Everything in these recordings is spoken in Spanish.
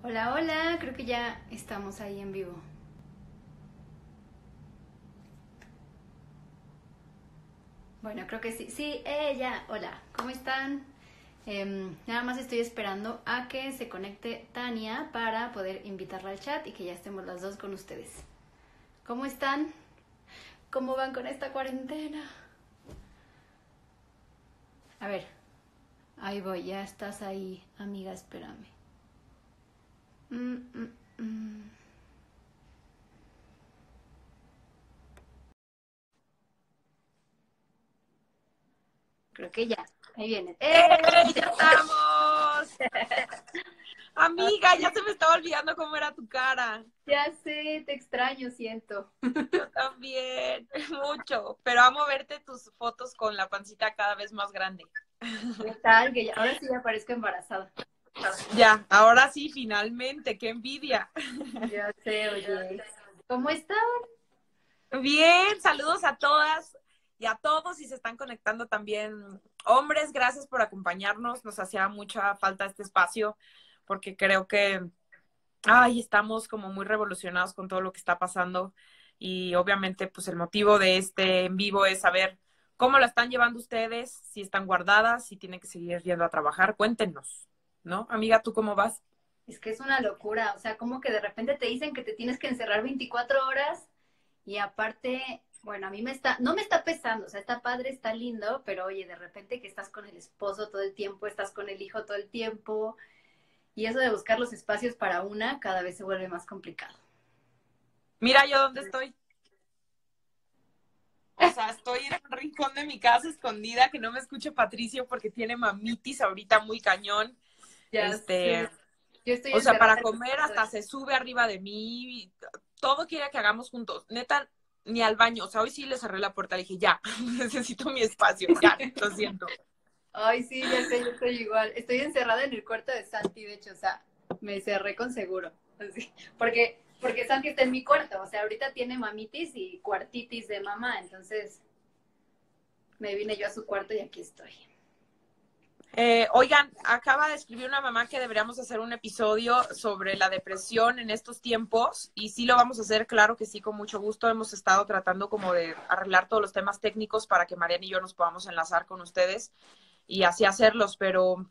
Hola, hola, creo que ya estamos ahí en vivo. Bueno, creo que sí. Sí, ella. Hola, ¿cómo están? Em, nada más estoy esperando a que se conecte Tania para poder invitarla al chat y que ya estemos las dos con ustedes. ¿Cómo están? ¿Cómo van con esta cuarentena? A ver, ahí voy, ya estás ahí, amiga, espérame. Mm, mm, mm. Creo que ya. Ahí viene. ¡Eh! ¡Ya estamos! Amiga, ya se me estaba olvidando cómo era tu cara. Ya sé, te extraño, siento. Yo también, mucho. Pero amo verte tus fotos con la pancita cada vez más grande. ¿Qué tal? Que ya, ahora sí ya parezco embarazada. Ya, ahora sí, finalmente, qué envidia. Ya sé, oye. ¿Cómo están? Bien, saludos a todas y a todos y se están conectando también hombres. Gracias por acompañarnos. Nos hacía mucha falta este espacio porque creo que, ay, estamos como muy revolucionados con todo lo que está pasando y obviamente pues el motivo de este en vivo es saber cómo la están llevando ustedes, si están guardadas, si tienen que seguir yendo a trabajar. Cuéntenos, ¿no? Amiga, ¿tú cómo vas? Es que es una locura, o sea, como que de repente te dicen que te tienes que encerrar 24 horas y aparte bueno, a mí me está, no me está pesando, o sea, está padre, está lindo, pero oye, de repente que estás con el esposo todo el tiempo, estás con el hijo todo el tiempo, y eso de buscar los espacios para una cada vez se vuelve más complicado. Mira yo dónde estoy. O sea, estoy en un rincón de mi casa escondida, que no me escuche Patricio porque tiene mamitis ahorita muy cañón. Ya este, Yo estoy o sea, para comer hasta se sube arriba de mí. Todo quiere que hagamos juntos. Neta, ni al baño. O sea, hoy sí le cerré la puerta. Le dije, ya, necesito mi espacio. Ya, lo siento. Ay, sí, ya sé, yo estoy igual. Estoy encerrada en el cuarto de Santi, de hecho, o sea, me cerré con seguro. Así, porque, porque Santi está en mi cuarto, o sea, ahorita tiene mamitis y cuartitis de mamá, entonces me vine yo a su cuarto y aquí estoy. Eh, oigan, acaba de escribir una mamá que deberíamos hacer un episodio sobre la depresión en estos tiempos y sí lo vamos a hacer, claro que sí, con mucho gusto. Hemos estado tratando como de arreglar todos los temas técnicos para que Mariana y yo nos podamos enlazar con ustedes y así hacerlos, pero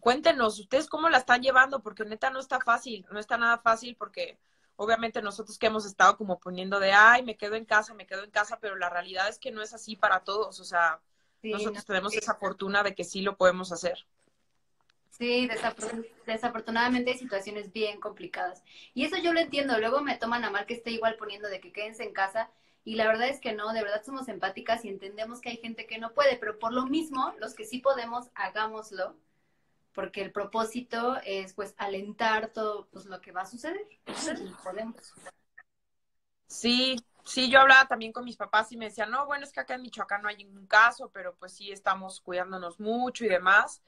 cuéntenos, ¿ustedes cómo la están llevando? Porque neta no está fácil, no está nada fácil porque obviamente nosotros que hemos estado como poniendo de, ay, me quedo en casa, me quedo en casa, pero la realidad es que no es así para todos, o sea, Sí, nosotros no, tenemos sí. esa fortuna de que sí lo podemos hacer. Sí, desafor- desafortunadamente hay situaciones bien complicadas. Y eso yo lo entiendo. Luego me toman a mal que esté igual poniendo de que quédense en casa. Y la verdad es que no, de verdad somos empáticas y entendemos que hay gente que no puede, pero por lo mismo, los que sí podemos, hagámoslo, porque el propósito es pues alentar todo pues lo que va a suceder. Podemos. Sí, sí, yo hablaba también con mis papás y me decían, no, bueno, es que acá en Michoacán no hay ningún caso, pero pues sí estamos cuidándonos mucho y demás.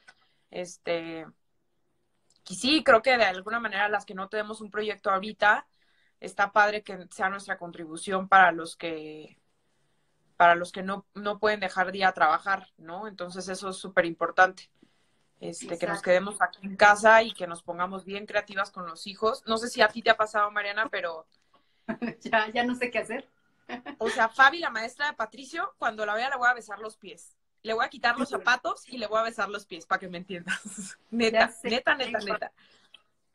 Este, y sí, creo que de alguna manera las que no tenemos un proyecto ahorita, está padre que sea nuestra contribución para los que para los que no, no pueden dejar de ir a trabajar, ¿no? Entonces eso es súper importante. Este, que nos quedemos aquí en casa y que nos pongamos bien creativas con los hijos. No sé si a ti te ha pasado, Mariana, pero Ya, ya no sé qué hacer. O sea, Fabi, la maestra de Patricio, cuando la vea le voy a besar los pies. Le voy a quitar los zapatos y le voy a besar los pies, para que me entiendas. Neta, neta, neta, neta.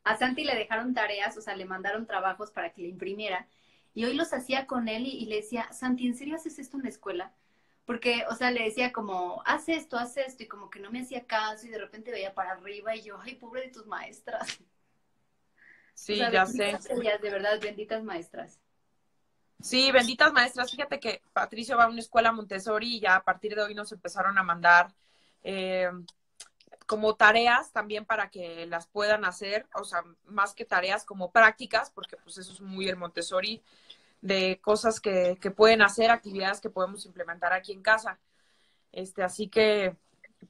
A Santi le dejaron tareas, o sea, le mandaron trabajos para que le imprimiera. Y hoy los hacía con él y, y le decía, Santi, ¿en serio haces esto en la escuela? Porque, o sea, le decía como, haz esto, haz esto, y como que no me hacía caso y de repente veía para arriba y yo, ay, pobre de tus maestras. Sí, O sea, ya sé. ellas, de verdad, benditas maestras. Sí, benditas maestras. Fíjate que Patricio va a una escuela Montessori y ya a partir de hoy nos empezaron a mandar eh, como tareas también para que las puedan hacer, o sea, más que tareas como prácticas, porque pues eso es muy el Montessori, de cosas que, que pueden hacer, actividades que podemos implementar aquí en casa. Este, así que,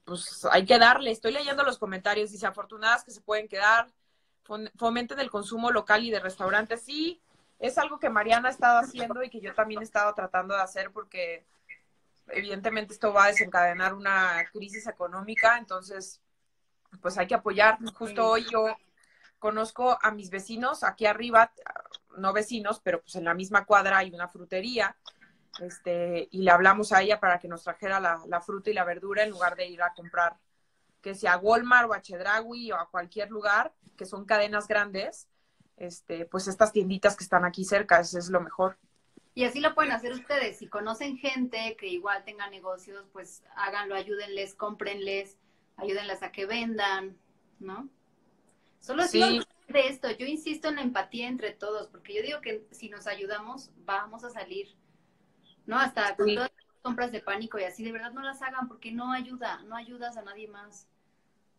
pues hay que darle. Estoy leyendo los comentarios, dice, afortunadas que se pueden quedar, fomenten el consumo local y de restaurantes. Sí, es algo que Mariana ha estado haciendo y que yo también he estado tratando de hacer porque evidentemente esto va a desencadenar una crisis económica, entonces pues hay que apoyar. Justo hoy yo conozco a mis vecinos aquí arriba, no vecinos, pero pues en la misma cuadra hay una frutería, este, y le hablamos a ella para que nos trajera la, fruta y la verdura en lugar de ir a comprar, que sea a Walmart o a Chedraui o a cualquier lugar, que son cadenas grandes, este, pues estas tienditas que están aquí cerca, eso es lo mejor. Y así lo pueden hacer ustedes. Si conocen gente que igual tenga negocios, pues háganlo, ayúdenles, cómprenles, ayúdenlas a que vendan, ¿no? Solo sí. de esto, yo insisto en la empatía entre todos, porque yo digo que si nos ayudamos, vamos a salir, ¿no? Hasta con todas las compras de pánico y así, de verdad no las hagan porque no ayuda, no ayudas a nadie más.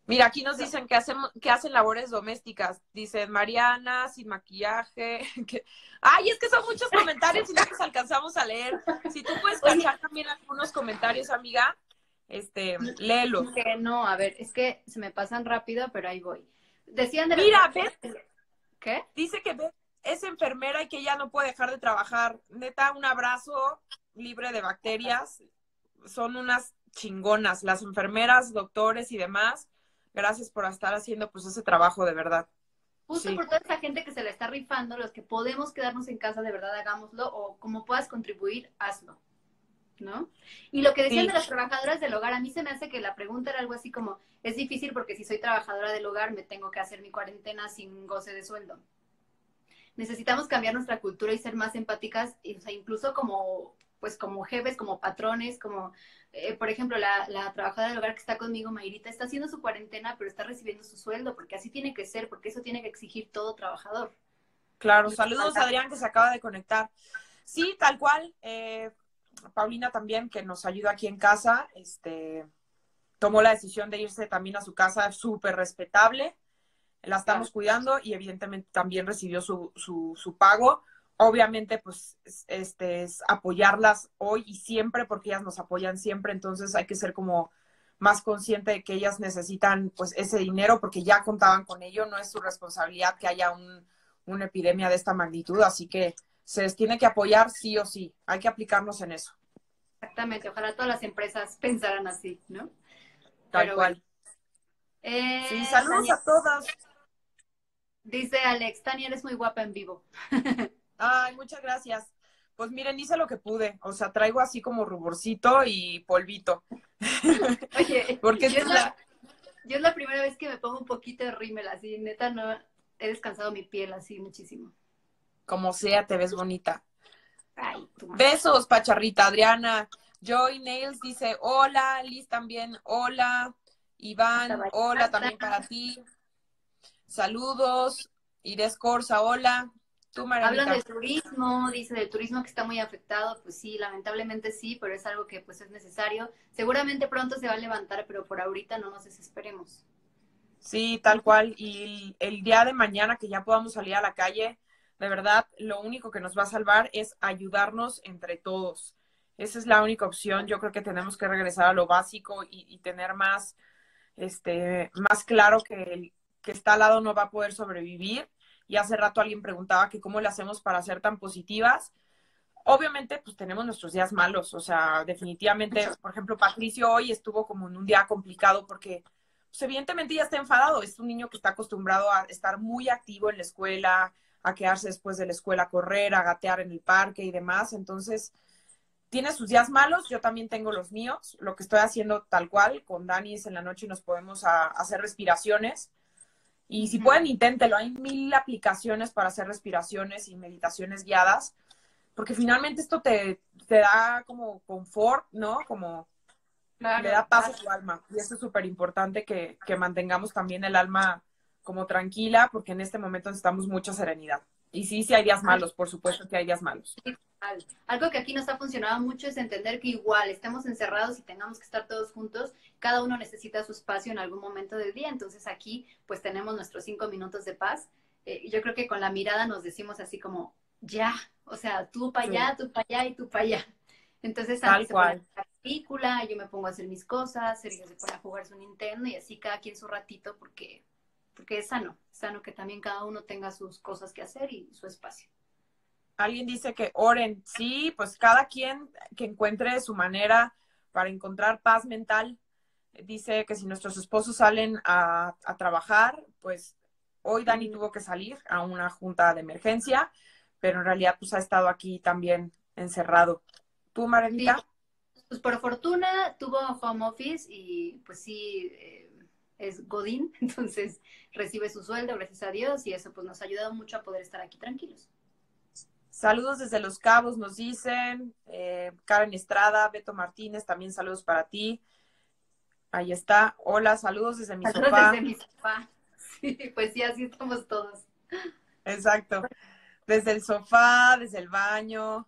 Mira, aquí nos dicen que hacen, que hacen labores domésticas. Dicen Mariana, sin maquillaje. Que... Ay, es que son muchos comentarios y no los alcanzamos a leer. Si tú puedes cachar también algunos comentarios, amiga, este, léelos. Que no, a ver, es que se me pasan rápido, pero ahí voy. Decían de Mira, ¿ves? ¿Qué? Dice que es enfermera y que ya no puede dejar de trabajar. Neta, un abrazo libre de bacterias. Son unas chingonas, las enfermeras, doctores y demás Gracias por estar haciendo pues ese trabajo de verdad. Justo por toda esa gente que se la está rifando, los que podemos quedarnos en casa, de verdad hagámoslo, o como puedas contribuir, hazlo. ¿No? Y lo que decían de las trabajadoras del hogar, a mí se me hace que la pregunta era algo así como, es difícil porque si soy trabajadora del hogar me tengo que hacer mi cuarentena sin goce de sueldo. Necesitamos cambiar nuestra cultura y ser más empáticas, o sea, incluso como, pues como jefes, como patrones, como eh, por ejemplo, la, trabajadora del hogar que está conmigo, Mayrita, está haciendo su cuarentena, pero está recibiendo su sueldo, porque así tiene que ser, porque eso tiene que exigir todo trabajador. Claro, saludos a Adrián que se acaba de conectar. Sí, tal cual. Eh, Paulina también, que nos ayuda aquí en casa, este, tomó la decisión de irse también a su casa, súper respetable. La estamos cuidando y evidentemente también recibió su, su, su pago obviamente, pues, este, es apoyarlas hoy y siempre, porque ellas nos apoyan siempre, entonces hay que ser como más consciente de que ellas necesitan, pues, ese dinero, porque ya contaban con ello, no es su responsabilidad que haya una epidemia de esta magnitud, así que se les tiene que apoyar sí o sí, hay que aplicarnos en eso. Exactamente, ojalá todas las empresas pensaran así, ¿no? Tal cual. Eh, sí, saludos a todas. Dice Alex, Tania, eres muy guapa en vivo. Ay, muchas gracias. Pues miren, hice lo que pude. O sea, traigo así como ruborcito y polvito. Oye, porque yo, es la, yo es la primera vez que me pongo un poquito de rímel así. Neta, no he descansado mi piel así muchísimo. Como sea, te ves bonita. Besos, pacharrita. Adriana. Joy Nails dice, hola. Liz también, hola. Iván, hola también para ti. Saludos. Ires Corsa, hola. Hablan del turismo, dice del turismo que está muy afectado, pues sí, lamentablemente sí, pero es algo que pues es necesario. Seguramente pronto se va a levantar, pero por ahorita no nos desesperemos. Sí, tal cual. Y el, día de mañana que ya podamos salir a la calle, de verdad, lo único que nos va a salvar es ayudarnos entre todos. Esa es la única opción. Yo creo que tenemos que regresar a lo básico y, y tener más, este, más claro que el que está al lado no va a poder sobrevivir y hace rato alguien preguntaba que cómo le hacemos para ser tan positivas. Obviamente, pues tenemos nuestros días malos, o sea, definitivamente, por ejemplo, Patricio hoy estuvo como en un día complicado porque, pues evidentemente ya está enfadado, es un niño que está acostumbrado a estar muy activo en la escuela, a quedarse después de la escuela a correr, a gatear en el parque y demás, entonces tiene sus días malos, yo también tengo los míos, lo que estoy haciendo tal cual, con Dani es en la noche y nos podemos hacer respiraciones, y si pueden, inténtelo. Hay mil aplicaciones para hacer respiraciones y meditaciones guiadas, porque finalmente esto te, te da como confort, ¿no? Como le da paz a tu alma. Y eso es súper importante que, que mantengamos también el alma como tranquila, porque en este momento necesitamos mucha serenidad. Y sí, sí hay días malos, por supuesto que hay días malos. Algo que aquí nos ha funcionado mucho es entender que igual estemos encerrados y tengamos que estar todos juntos, cada uno necesita su espacio en algún momento del día. Entonces aquí pues tenemos nuestros cinco minutos de paz. Eh, yo creo que con la mirada nos decimos así como, ya, o sea, tú para allá, tú para allá y tú para allá. Entonces, Tal cual. la película, yo me pongo a hacer mis cosas, Sergio se pone a jugar su Nintendo y así cada quien su ratito porque porque es sano, sano que también cada uno tenga sus cosas que hacer y su espacio. Alguien dice que oren, sí, pues cada quien que encuentre su manera para encontrar paz mental. Dice que si nuestros esposos salen a, trabajar, pues Hoy Dani tuvo que salir a una junta de emergencia, pero en realidad pues ha estado aquí también encerrado. ¿Tú, Marenita? Pues por fortuna tuvo home office y pues sí, eh, es Godín, entonces recibe su sueldo, gracias a Dios, y eso pues nos ha ayudado mucho a poder estar aquí tranquilos. Saludos desde Los Cabos, nos dicen. Eh, Karen Estrada, Beto Martínez, también saludos para ti. Ahí está. Hola, saludos desde mi saludos sofá. Desde mi sofá. Sí, pues sí, así estamos todos. Exacto. Desde el sofá, desde el baño.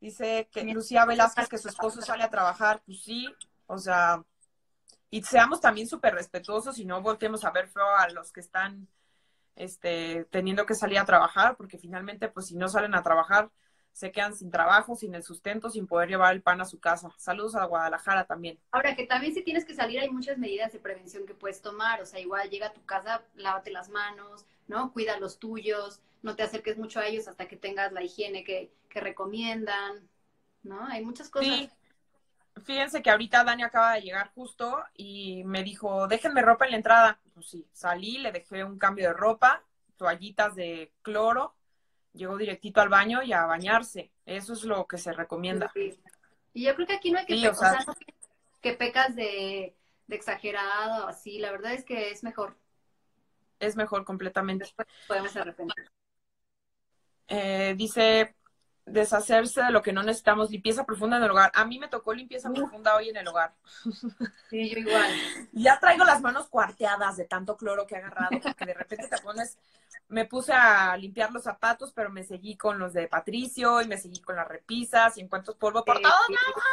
Dice que Lucía Velázquez que su esposo sale a trabajar. Pues sí, o sea, y seamos también súper respetuosos y no volteemos a ver feo a los que están este, teniendo que salir a trabajar, porque finalmente, pues si no salen a trabajar, se quedan sin trabajo, sin el sustento, sin poder llevar el pan a su casa. Saludos a Guadalajara también. Ahora que también si tienes que salir hay muchas medidas de prevención que puedes tomar, o sea, igual llega a tu casa, lávate las manos, ¿no? Cuida los tuyos, no te acerques mucho a ellos hasta que tengas la higiene que, que recomiendan, ¿no? Hay muchas cosas. Sí. Fíjense que ahorita Dani acaba de llegar justo y me dijo, déjenme ropa en la entrada. Pues sí, salí, le dejé un cambio de ropa, toallitas de cloro, llegó directito al baño y a bañarse. Eso es lo que se recomienda. Sí. Y yo creo que aquí no hay que, Sí, pe- o sea- o sea, no que- que pecas de, de exagerado, así, la verdad es que es mejor, Es mejor completamente. después podemos arrepentir. Eh, dice, deshacerse de lo que no necesitamos, limpieza profunda en el hogar. A mí me tocó limpieza profunda hoy en el hogar. Sí, yo igual. Ya traigo las manos cuarteadas de tanto cloro que he agarrado, porque de repente te pones, me puse a limpiar los zapatos, pero me seguí con los de Patricio y me seguí con las repisas y encuentro polvo por Sí, todos sí. lados.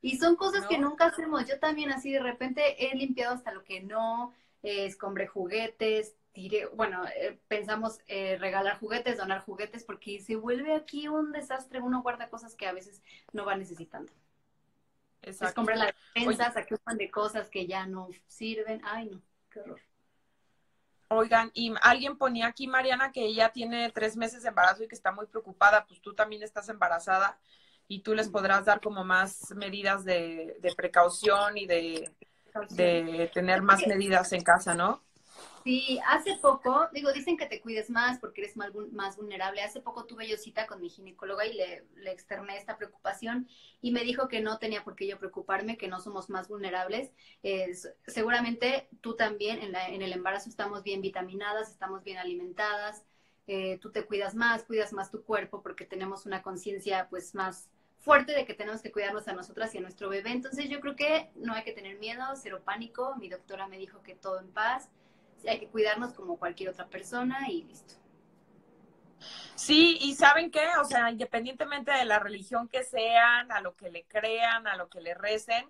Y son cosas ¿No? que nunca hacemos. Yo también así de repente he limpiado hasta lo que no, eh, escombré juguetes, tiré, bueno, eh, pensamos eh, regalar juguetes, donar juguetes, porque se vuelve aquí un desastre. Uno guarda cosas que a veces no va necesitando. Exacto. Escombré las despensas, montón de cosas que ya no sirven. Ay, no, qué horror. Oigan, y alguien ponía aquí, Mariana, que ella tiene tres meses de embarazo y que está muy preocupada, pues tú también estás embarazada y tú les podrás dar como más medidas de, de precaución y de, de tener más medidas en casa, ¿no? Sí, hace poco, digo, dicen que te cuides más porque eres más, vul- más vulnerable. Hace poco tuve yo cita con mi ginecóloga y le, externé esta preocupación y me dijo que no tenía por qué yo preocuparme, que no somos más vulnerables. Eh, seguramente tú también en, la- el embarazo estamos bien vitaminadas, estamos bien alimentadas, eh, tú te cuidas más, cuidas más tu cuerpo porque tenemos una conciencia pues más fuerte de que tenemos que cuidarnos a nosotras y a nuestro bebé. Entonces yo creo que no hay que tener miedo, cero pánico. Mi doctora me dijo que todo en paz. Sí, hay que cuidarnos como cualquier otra persona y listo. Sí, y ¿saben qué? O sea, independientemente de la religión que sean, a lo que le crean, a lo que le recen,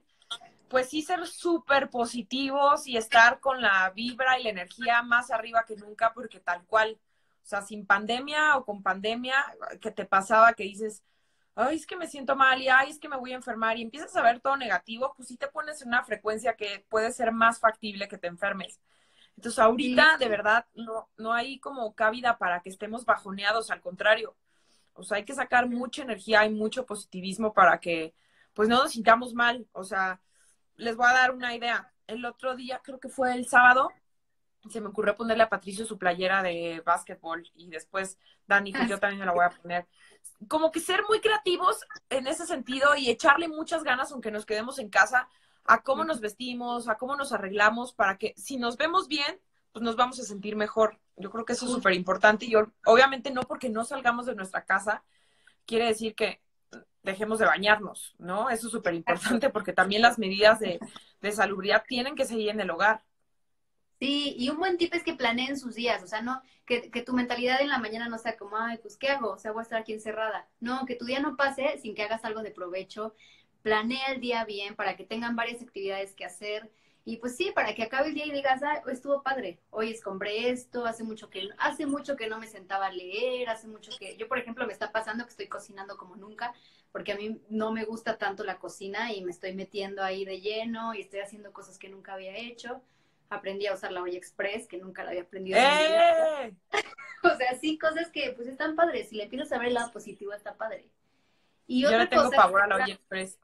pues sí ser súper positivos y estar con la vibra y la energía más arriba que nunca, porque tal cual, o sea, sin pandemia o con pandemia, que te pasaba que dices, ay, es que me siento mal y ay, es que me voy a enfermar y empiezas a ver todo negativo, pues sí te pones en una frecuencia que puede ser más factible que te enfermes. Entonces, ahorita, Sí. de verdad, no, no hay como cabida para que estemos bajoneados, al contrario. O sea, hay que sacar mucha energía y mucho positivismo para que, pues, no nos sintamos mal. O sea, les voy a dar una idea. El otro día, creo que fue el sábado, se me ocurrió ponerle a Patricio su playera de básquetbol y después, Dani, pues yo también me la voy a poner. Como que ser muy creativos en ese sentido y echarle muchas ganas, aunque nos quedemos en casa, a cómo nos vestimos, a cómo nos arreglamos, para que si nos vemos bien, pues nos vamos a sentir mejor. Yo creo que eso es súper importante y o- obviamente no porque no salgamos de nuestra casa, quiere decir que dejemos de bañarnos, ¿no? Eso es súper importante porque también las medidas de, de salubridad tienen que seguir en el hogar. Sí, y un buen tip es que planeen sus días, o sea, no, que, que tu mentalidad en la mañana no sea como, ay, pues, ¿qué hago? O sea, voy a estar aquí encerrada. No, que tu día no pase sin que hagas algo de provecho. Planea el día bien para que tengan varias actividades que hacer. Y pues sí, para que acabe el día y digas, ah, estuvo padre. Hoy escombré esto, hace mucho que hace mucho que no me sentaba a leer, hace mucho que yo por ejemplo me está pasando que estoy cocinando como nunca, porque a mí no me gusta tanto la cocina y me estoy metiendo ahí de lleno y estoy haciendo cosas que nunca había hecho. Aprendí a usar la olla express, que nunca la había aprendido. ¡Eh! O sea, sí, cosas que pues están padres. Si le empiezas a ver el lado positivo, está padre. Y Yo otra le tengo cosa pavor a la olla express.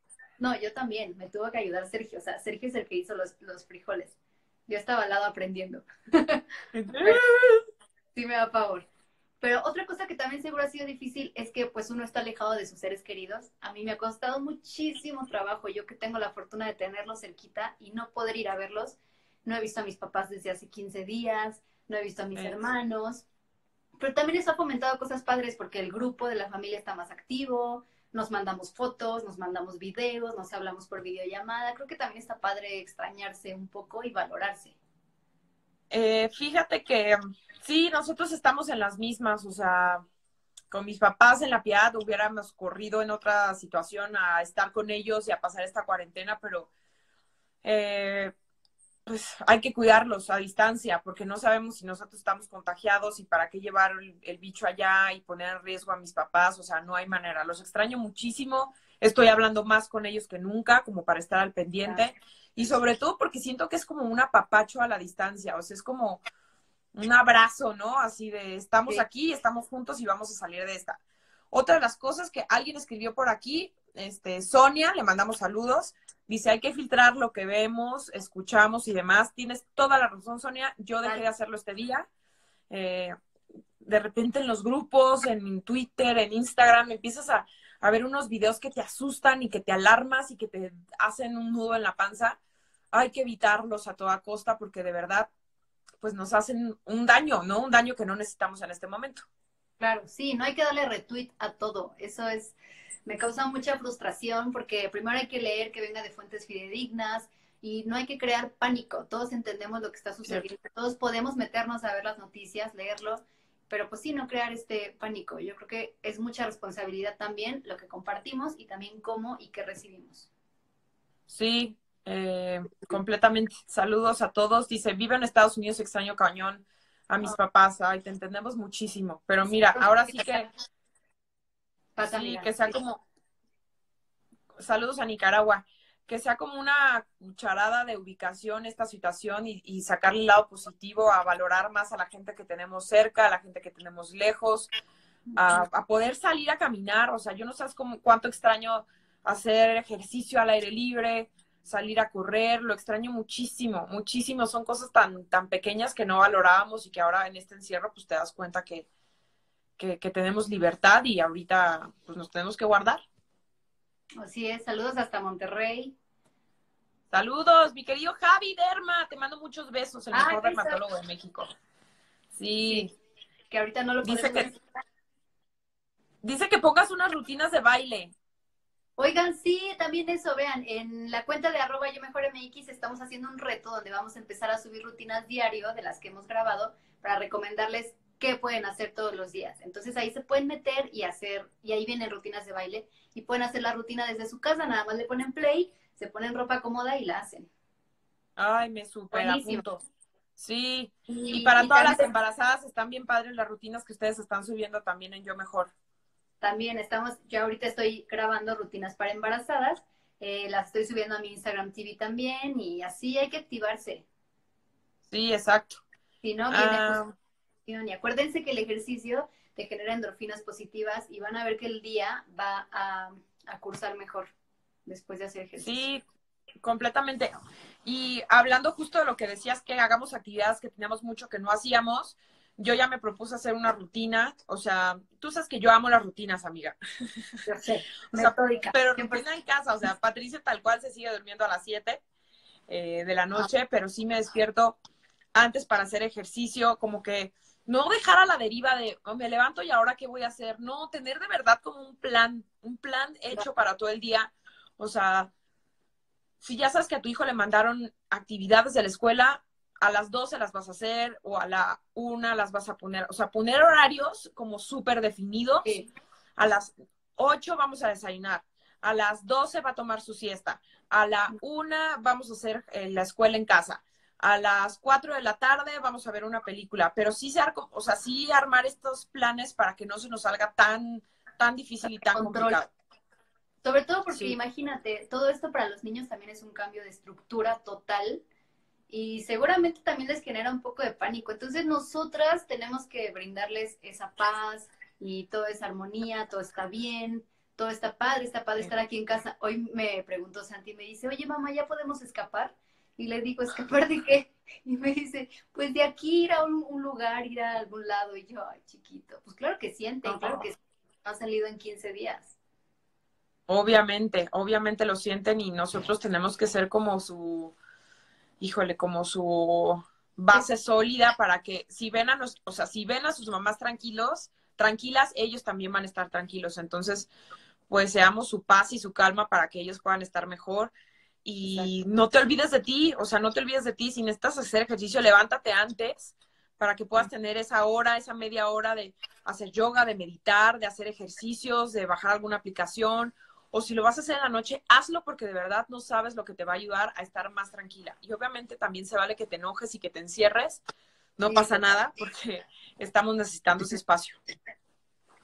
No, yo también. Me tuvo que ayudar Sergio. O sea, Sergio es el que hizo los, los frijoles. Yo estaba al lado aprendiendo. sí me da favor. Pero otra cosa que también seguro ha sido difícil es que pues uno está alejado de sus seres queridos. A mí me ha costado muchísimo trabajo, yo que tengo la fortuna de tenerlos cerquita y no poder ir a verlos. No he visto a mis papás desde hace 15 días, no he visto a mis hermanos. Pero también eso ha fomentado cosas padres porque el grupo de la familia está más activo, nos mandamos fotos, nos mandamos videos, nos hablamos por videollamada. Creo que también está padre extrañarse un poco y valorarse. Eh, fíjate que sí, nosotros estamos en las mismas, o sea, con mis papás en la piedad hubiéramos corrido en otra situación a estar con ellos y a pasar esta cuarentena, pero eh, pues hay que cuidarlos a distancia porque no sabemos si nosotros estamos contagiados y para qué llevar el, bicho allá y poner en riesgo a mis papás, o sea, no hay manera. Los extraño muchísimo, estoy hablando más con ellos que nunca, como para estar al pendiente y sobre todo porque siento que es como un apapacho a la distancia, o sea, es como un abrazo, ¿no? Así de estamos aquí, estamos juntos y vamos a salir de esta. Otra de las cosas que alguien escribió por aquí, este, Sonia, le mandamos saludos, dice, hay que filtrar lo que vemos, escuchamos y demás. Tienes toda la razón, Sonia, yo dejé de hacerlo este día. Eh, de repente en los grupos, en Twitter, en Instagram, empiezas a, a ver unos videos que te asustan y que te alarmas y que te hacen un nudo en la panza. Hay que evitarlos a toda costa porque de verdad, pues nos hacen un daño, ¿no? Un daño que no necesitamos en este momento. Claro, sí, no hay que darle retweet a todo. Eso es, me causa mucha frustración porque primero hay que leer que venga de fuentes fidedignas y no hay que crear pánico. Todos entendemos lo que está sucediendo, todos podemos meternos a ver las noticias, leerlo, pero pues sí, no crear este pánico. Yo creo que es mucha responsabilidad también lo que compartimos y también cómo y qué recibimos. Sí, eh, completamente. Saludos a todos. Dice, vive en Estados Unidos, extraño cañón a mis papás. Ay, te entendemos muchísimo. Pero mira, ahora sí que... Sí, que sea como... Saludos a Nicaragua. Que sea como una cucharada de ubicación esta situación y, sacarle el lado positivo, a valorar más a la gente que tenemos cerca, a la gente que tenemos lejos, a, poder salir a caminar. O sea, yo no sé cómo, cuánto extraño hacer ejercicio al aire libre, salir a correr, lo extraño muchísimo, muchísimo. Son cosas tan, tan pequeñas que no valorábamos y que ahora en este encierro pues te das cuenta que, que, tenemos libertad y ahorita pues nos tenemos que guardar. Así es, saludos hasta Monterrey. Saludos, mi querido Javi Derma, te mando muchos besos, el mejor dermatólogo de México. Sí. Que ahorita no lo dice que, dice que pongas unas rutinas de baile. Oigan, sí, también eso, vean, en la cuenta de arroba yo mejor MX estamos haciendo un reto donde vamos a empezar a subir rutinas diario de las que hemos grabado para recomendarles qué pueden hacer todos los días. Entonces ahí se pueden meter y hacer, y ahí vienen rutinas de baile, y pueden hacer la rutina desde su casa, nada más le ponen play, se ponen ropa cómoda y la hacen. Ay, me super apunto. Sí, y, para todas las embarazadas están bien padres las rutinas que ustedes están subiendo también en Yo Mejor. También estamos, yo ahorita estoy grabando rutinas para embarazadas, eh, las estoy subiendo a mi Instagram TV también y así hay que activarse. Sí, exacto. Si no, viene ah. Y acuérdense que el ejercicio te genera endorfinas positivas y van a ver que el día va a, a cursar mejor después de hacer ejercicio. Sí, completamente. Y hablando justo de lo que decías, que hagamos actividades que teníamos mucho que no hacíamos, yo ya me propuse hacer una rutina, o sea, tú sabes que yo amo las rutinas, amiga. Yo sé, pero rutina en casa, o sea, Patricia tal cual se sigue durmiendo a las 7 eh, de la noche, pero sí me despierto antes para hacer ejercicio, como que no dejar a la deriva de oh, me levanto y ahora qué voy a hacer, no, tener de verdad como un plan, un plan hecho para todo el día, o sea, si ya sabes que a tu hijo le mandaron actividades de la escuela, a las 12 las vas a hacer o a la una las vas a poner, o sea, poner horarios como súper definidos. A las 8 vamos a desayunar, a las 12 va a tomar su siesta, a la una vamos a hacer eh, la escuela en casa, a las 4 de la tarde vamos a ver una película, pero sí, se o sea, sí armar estos planes para que no se nos salga tan, tan difícil y tan complicado. Sobre todo porque imagínate, todo esto para los niños también es un cambio de estructura total y seguramente también les genera un poco de pánico. Entonces nosotras tenemos que brindarles esa paz y toda esa armonía, todo está bien, todo está padre, está padre estar aquí en casa. Hoy me preguntó Santi, me dice, oye mamá, ¿ya podemos escapar? Y le digo, escapar de qué? Y me dice, pues de aquí ir a un, lugar, ir a algún lado. Y yo, ay, chiquito, pues claro que siente, claro que ha salido en 15 días. Obviamente, obviamente lo sienten y nosotros tenemos que ser como su, híjole, como su base sólida para que si ven a nos, o sea, si ven a sus mamás tranquilos, tranquilas, ellos también van a estar tranquilos. Entonces, pues seamos su paz y su calma para que ellos puedan estar mejor. Y no te olvides de ti, o sea, no te olvides de ti. Si necesitas hacer ejercicio, levántate antes para que puedas tener esa hora, esa media hora de hacer yoga, de meditar, de hacer ejercicios, de bajar alguna aplicación. O si lo vas a hacer en la noche, hazlo porque de verdad no sabes lo que te va a ayudar a estar más tranquila. Y obviamente también se vale que te enojes y que te encierres. No pasa nada porque estamos necesitando ese espacio.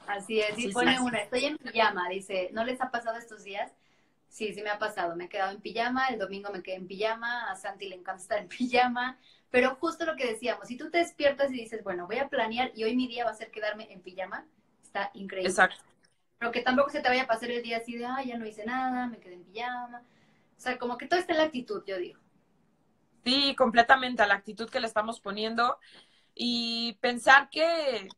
Así es, y pone una, estoy en pijama, dice, ¿no les ha pasado estos días? Sí, sí me ha pasado. Me he quedado en pijama, el domingo me quedé en pijama, a Santi le encanta estar en pijama, pero justo lo que decíamos, si tú te despiertas y dices, bueno, voy a planear y hoy mi día va a ser quedarme en pijama, está increíble. Exacto. Pero que tampoco se te vaya a pasar el día así de, ay, ya no hice nada, me quedé en pijama. O sea, como que todo está en la actitud, yo digo. Sí, completamente, a la actitud que le estamos poniendo y pensar que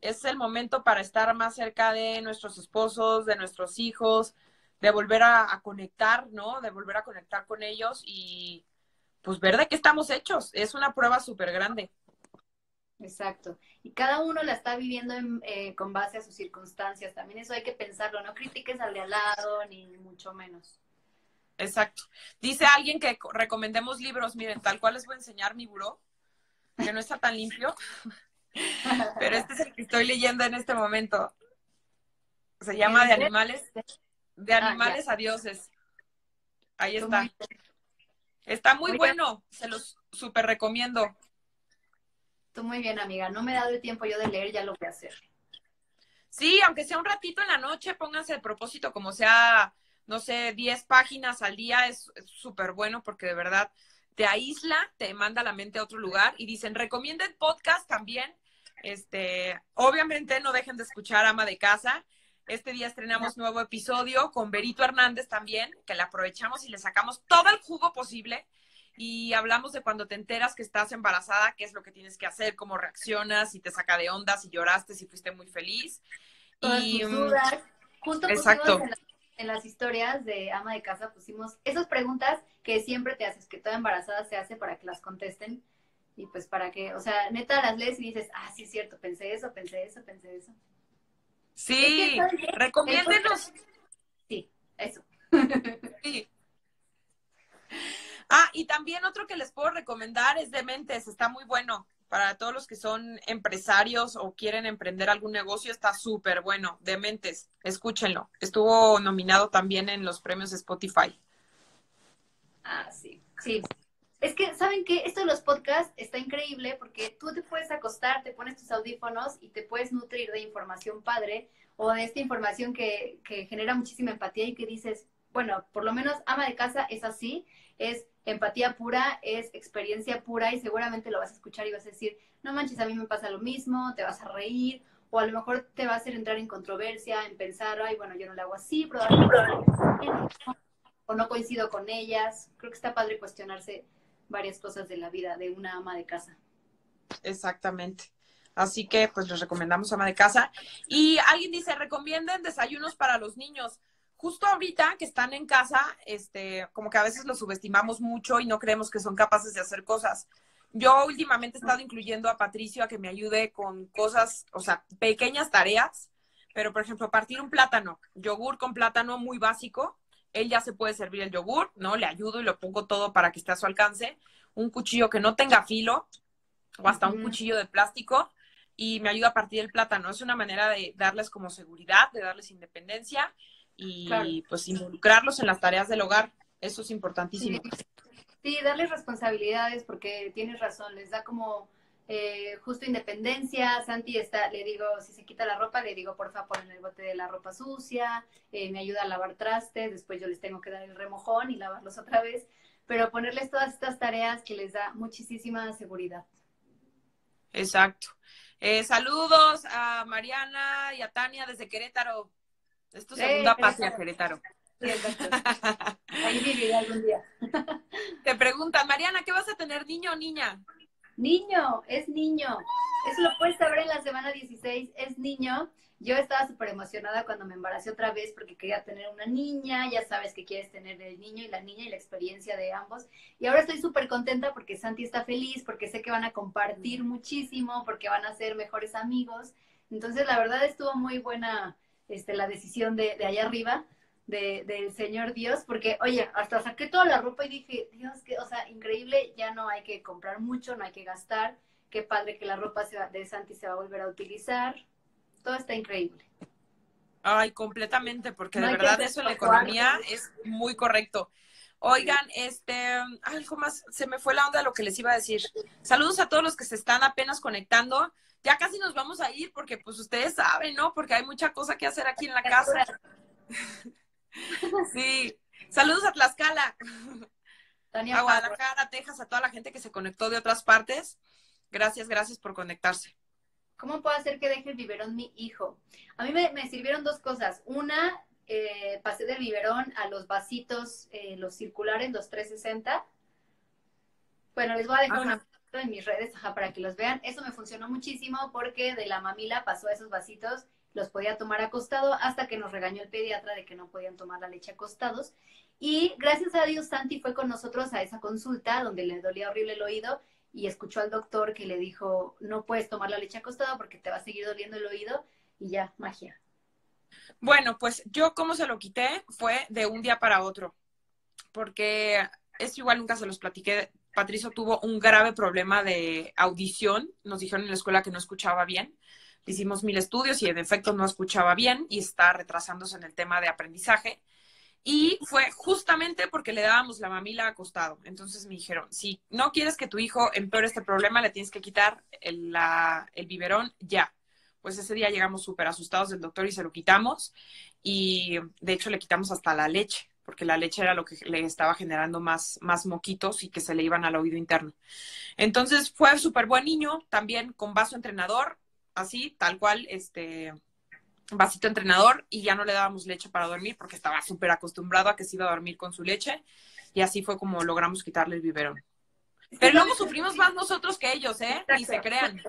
es el momento para estar más cerca de nuestros esposos, de nuestros hijos, de volver a, conectar, ¿no? De volver a conectar con ellos y pues ver de qué estamos hechos. Es una prueba súper grande. Exacto. Y cada uno la está viviendo eh, con base a sus circunstancias. También eso hay que pensarlo. No critiques al de al lado, ni mucho menos. Exacto. Dice alguien que recomendemos libros. Miren, tal cual les voy a enseñar mi buró, que no está tan limpio. Pero este es el que estoy leyendo en este momento. Se llama De animales de ah, animales a dioses. Ahí está. Está muy bueno, se los súper recomiendo. Tú muy bien, amiga. No me he dado el tiempo yo de leer, ya lo voy a hacer. Sí, aunque sea un ratito en la noche, pónganse el propósito, como sea, no sé, 10 páginas al día, es súper bueno porque de verdad te aísla, te manda la mente a otro lugar y dicen, recomienden podcast también. Este, obviamente no dejen de escuchar Ama de Casa este día estrenamos nuevo episodio con Berito Hernández también, que le aprovechamos y le sacamos todo el jugo posible. Y hablamos de cuando te enteras que estás embarazada, qué es lo que tienes que hacer, cómo reaccionas, si te saca de onda, si lloraste, si fuiste muy feliz. y, mm, dudas. Justo exacto. En, en, las historias de ama de casa pusimos esas preguntas que siempre te haces, que toda embarazada se hace para que las contesten. Y pues para que, o sea, neta las lees y dices, ah, sí es cierto, pensé eso, pensé eso, pensé eso. Sí, recomiéndenos. Sí, eso. Sí. Ah, y también otro que les puedo recomendar es Dementes, está muy bueno. Para todos los que son empresarios o quieren emprender algún negocio, está súper bueno. Dementes, escúchenlo. Estuvo nominado también en los premios Spotify. Ah, sí, sí. Es que, ¿saben qué? Esto de los podcasts está increíble porque tú te puedes acostar, te pones tus audífonos y te puedes nutrir de información padre o de esta información que, que genera muchísima empatía y que dices, bueno, por lo menos ama de casa es así, es empatía pura, es experiencia pura y seguramente lo vas a escuchar y vas a decir, no manches, a mí me pasa lo mismo, te vas a reír o a lo mejor te va a hacer entrar en controversia, en pensar, ay, bueno, yo no lo hago así, probablemente o no coincido con ellas. Creo que está padre cuestionarse varias cosas de la vida de una ama de casa. Exactamente. Así que pues les recomendamos ama de casa. Y alguien dice, recomienden desayunos para los niños. Justo ahorita que están en casa, este, como que a veces los subestimamos mucho y no creemos que son capaces de hacer cosas. Yo últimamente he estado incluyendo a Patricio a que me ayude con cosas, o sea, pequeñas tareas, pero por ejemplo, partir un plátano, yogur con plátano muy básico, él ya se puede servir el yogur, ¿no? Le ayudo y lo pongo todo para que esté a su alcance. Un cuchillo que no tenga filo o hasta un cuchillo de plástico y me ayuda a partir el plátano. Es una manera de darles como seguridad, de darles independencia y pues involucrarlos en las tareas del hogar. Eso es importantísimo. Sí. darles responsabilidades porque tienes razón, les da como eh, justo independencia, Santi está, le digo, si se quita la ropa, le digo, porfa, ponen el bote de la ropa sucia, eh, me ayuda a lavar trastes, después yo les tengo que dar el remojón y lavarlos otra vez, pero ponerles todas estas tareas que les da muchísima seguridad. Exacto. Eh, saludos a Mariana y a Tania desde Querétaro. Es tu segunda patria, Querétaro. Ahí viviré algún día. Te preguntan, Mariana, ¿qué vas a tener, niño o niña? Niño, es niño. Eso lo puedes saber en la semana 16, es niño. Yo estaba súper emocionada cuando me embaracé otra vez porque quería tener una niña, ya sabes que quieres tener el niño y la niña y la experiencia de ambos. Y ahora estoy súper contenta porque Santi está feliz, porque sé que van a compartir muchísimo, porque van a ser mejores amigos. Entonces, la verdad estuvo muy buena este, la decisión de, de allá arriba del Señor Dios, porque, oye, hasta saqué toda la ropa y dije, Dios, que, o sea, increíble, ya no hay que comprar mucho, no hay que gastar, qué padre que la ropa se de Santi se va a volver a utilizar, todo está increíble. Ay, completamente, porque de verdad eso en la economía es muy correcto. Oigan, este, algo más, se me fue la onda de lo que les iba a decir. Saludos a todos los que se están apenas conectando. Ya casi nos vamos a ir porque pues ustedes saben, ¿no? Porque hay mucha cosa que hacer aquí en la casa. Sí. Saludos a Tlaxcala. a Guadalajara, Texas, a toda la gente que se conectó de otras partes. Gracias, gracias por conectarse. ¿Cómo puedo hacer que deje el biberón mi hijo? A mí me, sirvieron dos cosas. Una, eh, pasé del biberón a los vasitos, eh, los circulares, los 360. Bueno, les voy a dejar una en mis redes para que los vean. Eso me funcionó muchísimo porque de la mamila pasó a esos vasitos los podía tomar acostado hasta que nos regañó el pediatra de que no podían tomar la leche acostados. Y gracias a Dios, Santi fue con nosotros a esa consulta donde le dolía horrible el oído y escuchó al doctor que le dijo, no puedes tomar la leche acostado porque te va a seguir doliendo el oído y ya, magia. Bueno, pues yo como se lo quité fue de un día para otro, porque es igual nunca se los platiqué. Patricio tuvo un grave problema de audición, nos dijeron en la escuela que no escuchaba bien hicimos mil estudios y en efecto no escuchaba bien y está retrasándose en el tema de aprendizaje. Y fue justamente porque le dábamos la mamila acostado. Entonces me dijeron, si no quieres que tu hijo empeore este problema, le tienes que quitar el, el biberón ya. Pues ese día llegamos súper asustados del doctor y se lo quitamos. Y de hecho le quitamos hasta la leche, porque la leche era lo que le estaba generando más, más moquitos y que se le iban al oído interno. Entonces fue súper buen niño, también con vaso entrenador, así, tal cual, este vasito entrenador y ya no le dábamos leche para dormir porque estaba súper acostumbrado a que se iba a dormir con su leche y así fue como logramos quitarle el biberón. Pero luego sufrimos más nosotros que ellos, ¿eh? Ni se crean.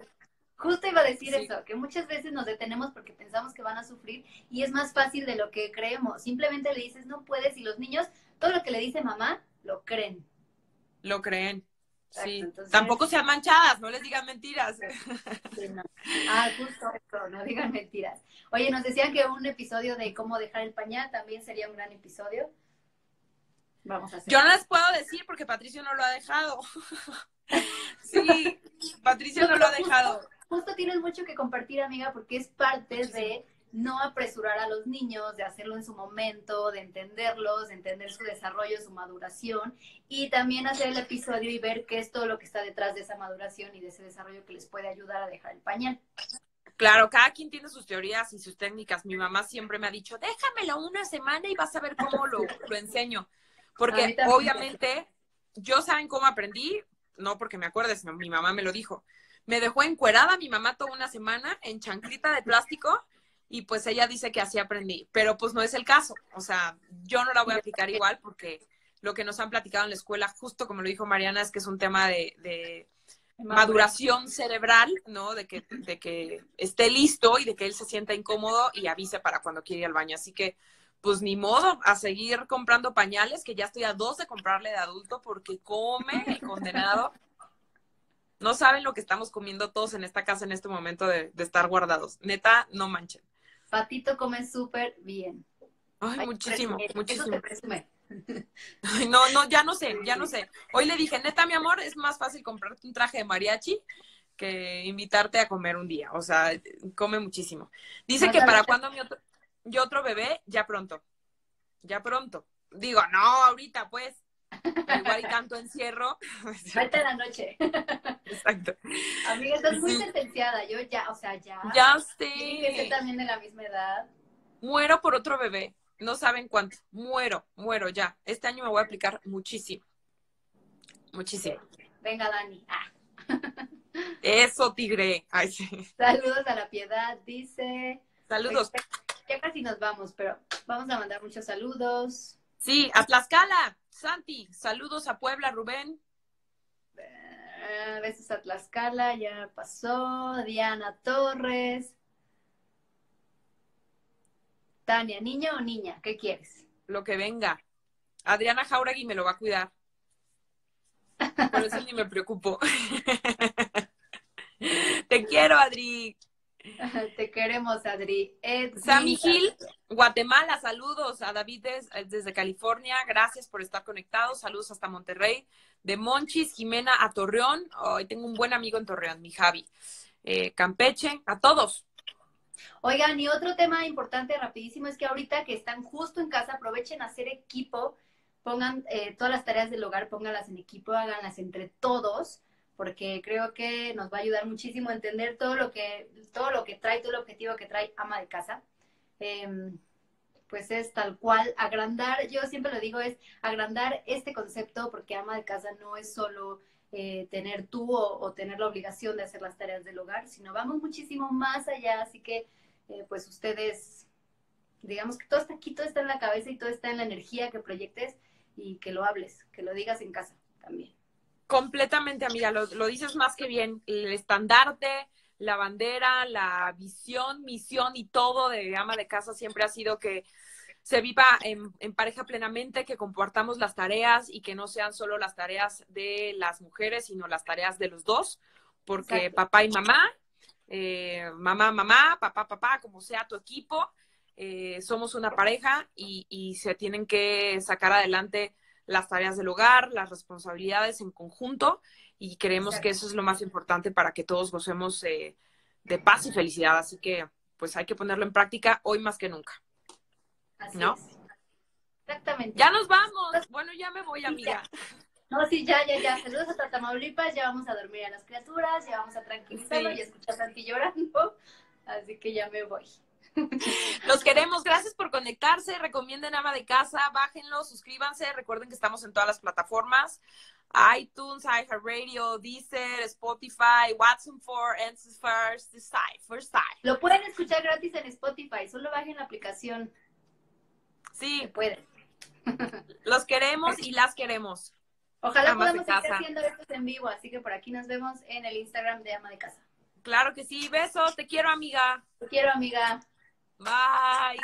Justo iba a decir eso, que muchas veces nos detenemos porque pensamos que van a sufrir y es más fácil de lo que creemos. Simplemente le dices, no puedes y los niños, todo lo que le dice mamá, lo creen. Lo creen. Sí, tampoco sean manchadas, no les digan mentiras. Ah, justo eso, no digan mentiras. Oye, nos decían que un episodio de cómo dejar el pañal también sería un gran episodio. Vamos a hacer. Yo no les puedo decir porque Patricio no lo ha dejado. sí, Patricio no, lo ha dejado. justo tienes mucho que compartir, amiga, porque es parte de no apresurar a los niños, de hacerlo en su momento, de entenderlos, de entender su desarrollo, su maduración y también hacer el episodio y ver qué es todo lo que está detrás de esa maduración y de ese desarrollo que les puede ayudar a dejar el pañal. Claro, cada quien tiene sus teorías y sus técnicas. Mi mamá siempre me ha dicho, déjamelo una semana y vas a ver cómo lo, lo enseño. Porque obviamente, yo saben cómo aprendí, no porque me acuerdes, mi mamá me lo dijo. Me dejó encuerada mi mamá toda una semana en chanclita de plástico y pues ella dice que así aprendí, pero pues no es el caso. O sea, yo no la voy a aplicar igual porque lo que nos han platicado en la escuela, justo como lo dijo Mariana, es que es un tema de, maduración cerebral, ¿no? De que, de que esté listo y de que él se sienta incómodo y avise para cuando quiera ir al baño. Así que, pues ni modo, a seguir comprando pañales, que ya estoy a dos de comprarle de adulto porque come el condenado. No saben lo que estamos comiendo todos en esta casa en este momento de, de estar guardados. Neta, no manchen. Patito come súper bien. Ay, muchísimo, muchísimo. Ay, no, no, ya no sé, ya no sé. Hoy le dije, neta, mi amor, es más fácil comprarte un traje de mariachi que invitarte a comer un día. O sea, come muchísimo. Dice que para cuando mi otro, yo otro bebé, ya pronto. Ya pronto. Digo, no, ahorita pues. Igual y tanto encierro. Falta la noche. Exacto. Amiga, estás muy sentenciada. Yo ya, o sea, ya. Ya sé. que también de la misma edad. Muero por otro bebé. No saben cuánto. Muero, muero ya. Este año me voy a aplicar muchísimo. Muchísimo. Venga, Dani. Ah. Eso, tigre. Saludos a la piedad, dice. Saludos. Ya casi nos vamos, pero Vamos a mandar muchos saludos. Sí, a Tlaxcala. Santi, saludos a Puebla, Rubén. Eh, besos a Tlaxcala, ya pasó. Diana Torres. Tania, ¿niño o niña? ¿Qué quieres? Lo que venga. Adriana Jauregui me lo va a cuidar. Por eso ni me preocupo. Te quiero, Adri. Te queremos, Adri. Sammy Gil, Guatemala, saludos a David desde California, gracias por estar conectados, saludos hasta Monterrey, de Monchis, Jimena a Torreón, hoy tengo un buen amigo en Torreón, mi Javi, eh, Campeche, a todos. Oigan, y otro tema importante, rapidísimo, es que ahorita que están justo en casa, aprovechen a hacer equipo, pongan eh, todas las tareas del hogar, pónganlas en equipo, háganlas entre todos porque creo que nos va a ayudar muchísimo a entender todo lo que, todo lo que trae, todo el objetivo que trae ama de casa. Em, pues es tal cual, agrandar, yo siempre lo digo, es agrandar este concepto, porque ama de casa no es solo eh, tener tú o, tener la obligación de hacer las tareas del hogar, sino vamos muchísimo más allá, así que eh, pues ustedes, digamos que todo está aquí, todo está en la cabeza y todo está en la energía que proyectes y que lo hables, que lo digas en casa también. Completamente, amiga, lo, dices más que bien. El estandarte, la bandera, la visión, misión y todo de ama de casa siempre ha sido que se viva en, pareja plenamente, que compartamos las tareas y que no sean solo las tareas de las mujeres, sino las tareas de los dos, porque papá y mamá, eh, mamá, mamá, papá, papá, como sea tu equipo, eh, somos una pareja y, y se tienen que sacar adelante las tareas del hogar, las responsabilidades en conjunto y creemos que eso es lo más importante para que todos gocemos eh, de paz y felicidad. Así que pues hay que ponerlo en práctica hoy más que nunca. Así ¿No? Exactamente. Ya nos vamos. Bueno, ya me voy, amiga. No, sí, ya, ya, ya. Saludos a Tamaulipas, ya vamos a dormir a las criaturas, ya vamos a tranquilizarlo y escuchar a Santi llorando. Así que ya me voy. Los queremos, gracias por conectarse. Recomienden Ama de Casa, bájenlo, suscríbanse. Recuerden que estamos en todas las plataformas: iTunes, iHeartRadio, Deezer, Spotify, Watson for, First, First Lo pueden escuchar gratis en Spotify, solo bajen la aplicación. Sí, pueden. Los queremos y las queremos. Ojalá podamos seguir haciendo esto en vivo, así que por aquí nos vemos en el Instagram de Ama de Casa. Claro que sí, besos, te quiero amiga. Te quiero amiga. Bye.